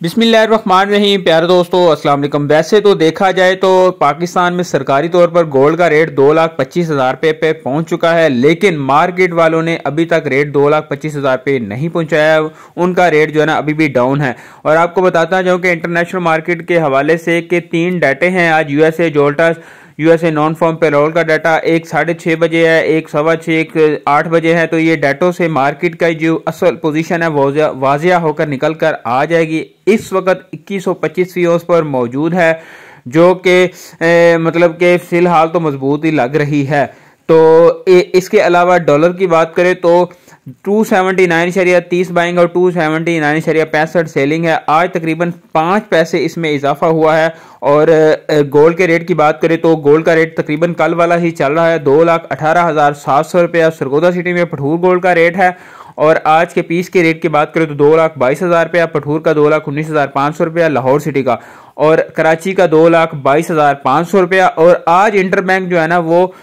बिस्मिल्लाहिर्रहमानिर्रहीम। प्यारे दोस्तों, अस्सलाम वालेकुम। वैसे तो देखा जाए तो पाकिस्तान में सरकारी तौर पर गोल्ड का रेट दो लाख पच्चीस हज़ार रुपये पे पहुँच चुका है, लेकिन मार्केट वालों ने अभी तक रेट दो लाख पच्चीस हज़ार रुपये नहीं पहुँचाया। उनका रेट जो है ना, अभी भी डाउन है। और आपको बताता जाऊँ कि इंटरनेशनल मार्केट के हवाले से कि तीन डाटे हैं आज USA JOLTS USA non farm payroll का डाटा एक साढ़े छः बजे है, एक सवा छः एक आठ बजे है तो ये डाटो से मार्केट का जो असल पोजीशन है वाजिया होकर निकल कर आ जाएगी। इस वक्त इक्कीस सौ पच्चीस फ़ीस पर मौजूद है, जो कि मतलब कि फ़िलहाल तो मज़बूत ही लग रही है। तो इसके अलावा डॉलर की बात करें तो टू सेवेंटी नाइन शरिया तीस बाइंग और टू सेवेंटी नाइन शरिया पैंसठ सेलिंग है। आज तकरीबन पाँच पैसे इसमें इजाफा हुआ है और गोल्ड के रेट की बात करें तो गोल्ड का रेट तकरीबन कल वाला ही चल रहा है। दो लाख अठारह हज़ार सात सौ रुपया। सरगोदा सिटी में पठूर गोल्ड का रेट है और आज के पीस के रेट की बात करें तो दो लाख बाईस हज़ार रुपया, पठूर का दो लाख उन्नीस हज़ार पाँच सौ रुपया, लाहौर सिटी का। और कराची का दो लाख बाईस हज़ार पाँच सौ रुपया। और आज इंटर बैंक जो है ना, वो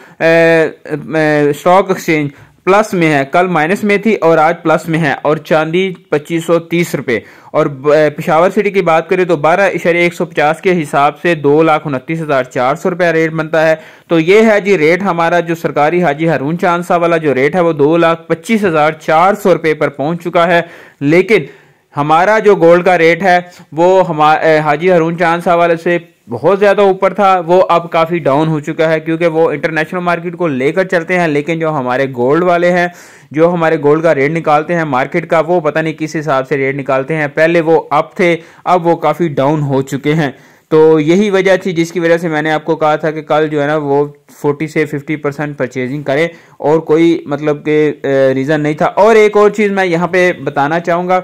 स्टॉक एक्सचेंज प्लस में है, कल माइनस में थी और आज प्लस में है, और चांदी पच्चीस सौ तीस रुपये और पिशावर सिटी की बात करें तो बारह इशारे एक सौ पचास के हिसाब से दो लाख उनतीस हज़ार चार सौ रुपया रेट बनता है। तो ये है जी रेट हमारा, जो सरकारी हाजी हरून चाँद वाला जो रेट है, वो दो लाख पच्चीस हज़ार चार सौ रुपये पर पहुँच चुका है। लेकिन हमारा जो गोल्ड का रेट है, वो हमारा हाजी हरून चाँद वाले से बहुत ज़्यादा ऊपर था, वो अब काफ़ी डाउन हो चुका है, क्योंकि वो इंटरनेशनल मार्केट को लेकर चलते हैं, लेकिन जो हमारे गोल्ड वाले हैं, जो हमारे गोल्ड का रेट निकालते हैं मार्केट का, वो पता नहीं किस हिसाब से रेट निकालते हैं। पहले वो अप थे, अब वो काफ़ी डाउन हो चुके हैं। तो यही वजह थी जिसकी वजह से मैंने आपको कहा था कि कल जो है ना, वो 40 से 50 परसेंट परचेजिंग करें, और कोई मतलब के रीज़न नहीं था। और एक और चीज़ मैं यहाँ पे बताना चाहूँगा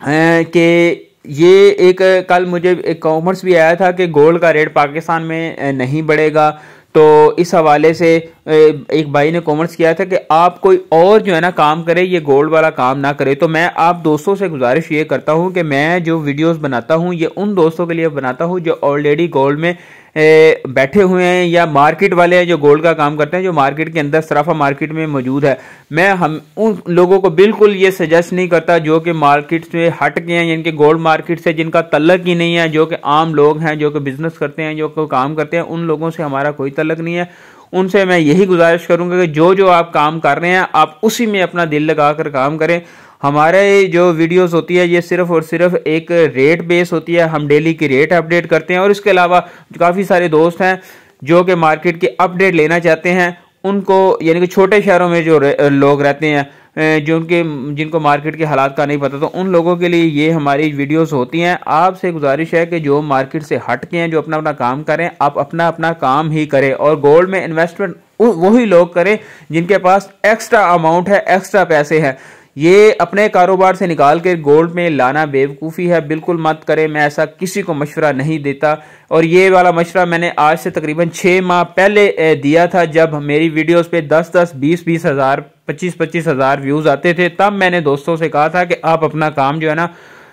कि ये एक, कल मुझे एक कॉमर्स भी आया था कि गोल्ड का रेट पाकिस्तान में नहीं बढ़ेगा। तो इस हवाले से एक भाई ने कॉमर्स किया था कि आप कोई और जो है ना काम करें, ये गोल्ड वाला काम ना करें। तो मैं आप दोस्तों से गुजारिश ये करता हूँ कि मैं जो वीडियोस बनाता हूँ, ये उन दोस्तों के लिए बनाता हूँ जो ऑलरेडी गोल्ड में बैठे हुए हैं या मार्केट वाले हैं जो गोल्ड का काम करते हैं, जो मार्केट के अंदर सराफा मार्केट में मौजूद है। मैं हम, उन लोगों को बिल्कुल ये सजेस्ट नहीं करता जो कि मार्केट से हट गए हैं जिनके गोल्ड मार्केट से, जिनका तलक ही नहीं है, जो कि आम लोग हैं, जो कि बिज़नेस करते हैं, जो काम करते हैं, उन लोगों से हमारा कोई तलक नहीं है। उनसे मैं यही गुजारिश करूँगा कि जो जो आप काम कर रहे हैं, आप उसी में अपना दिल लगा कर काम करें। हमारे जो वीडियोस होती है, ये सिर्फ़ और सिर्फ़ एक रेट बेस होती है। हम डेली की रेट अपडेट करते हैं और इसके अलावा काफ़ी सारे दोस्त हैं जो कि मार्केट के अपडेट लेना चाहते हैं। उनको, यानी कि छोटे शहरों में जो लोग रहते हैं जो उनके जिनको मार्केट के हालात का नहीं पता तो उन लोगों के लिए ये हमारी वीडियोस होती हैं। आपसे गुजारिश है कि जो मार्केट से हट के हैं, जो अपना अपना काम करें, आप अपना अपना काम ही करें और गोल्ड में इन्वेस्टमेंट वही लोग करें जिनके पास एक्स्ट्रा अमाउंट है एक्स्ट्रा पैसे हैं। ये अपने कारोबार से निकाल कर गोल्ड में लाना बेवकूफ़ी है, बिल्कुल मत करें, मैं ऐसा किसी को मशवरा नहीं देता। और ये वाला मशवरा मैंने आज से तकरीबन छः माह पहले दिया था, जब मेरी वीडियोस पे दस दस, बीस बीस हज़ार, पच्चीस पच्चीस हज़ार व्यूज़ आते थे, तब मैंने दोस्तों से कहा था कि आप अपना काम जो है ना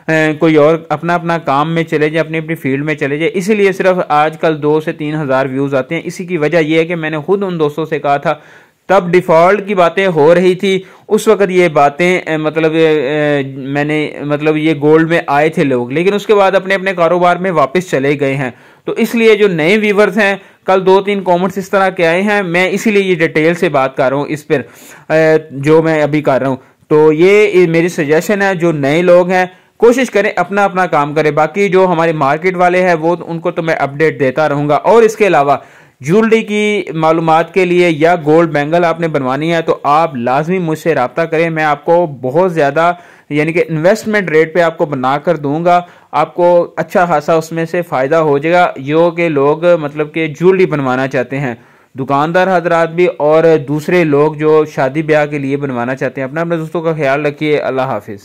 कोई और अपना अपना काम में चले जाए अपनी अपनी फ़ील्ड में चले जाए। इसीलिए सिर्फ़ आजकल दो से तीन हज़ार व्यूज़ आते हैं। इसी की वजह यह है कि मैंने खुद उन दोस्तों से कहा था तब डिफ़ॉल्ट की बातें हो रही थी। उस वक्त ये बातें मतलब मैंने मतलब ये गोल्ड में आए थे लोग, लेकिन उसके बाद अपने अपने कारोबार में वापस चले गए हैं। तो इसलिए जो नए व्यूवर्स हैं, कल दो तीन कॉमेंट्स इस तरह के आए हैं। मैं इसीलिए ये डिटेल से बात कर रहा हूँ इस पर जो मैं अभी कर रहा हूँ। तो ये मेरी सजेशन है, जो नए लोग हैं, कोशिश करें अपना अपना काम करें। बाकी जो हमारे मार्केट वाले हैं, वो, उनको तो मैं अपडेट देता रहूँगा। और इसके अलावा ज्वेलरी की मालूम के लिए या गोल्ड बैंगल आपने बनवानी है तो आप लाजमी मुझसे रबता करें। मैं आपको बहुत ज़्यादा, यानी कि इन्वेस्टमेंट रेट पे आपको बना कर दूँगा। आपको अच्छा खासा उसमें से फ़ायदा हो जाएगा। जो कि लोग मतलब कि ज्वेलरी बनवाना चाहते हैं। दुकानदार हजरात भी और दूसरे लोग जो शादी ब्याह के लिए बनवाना चाहते हैं। अपना अपने दोस्तों का ख्याल रखिए। अल्लाह हाफिज़।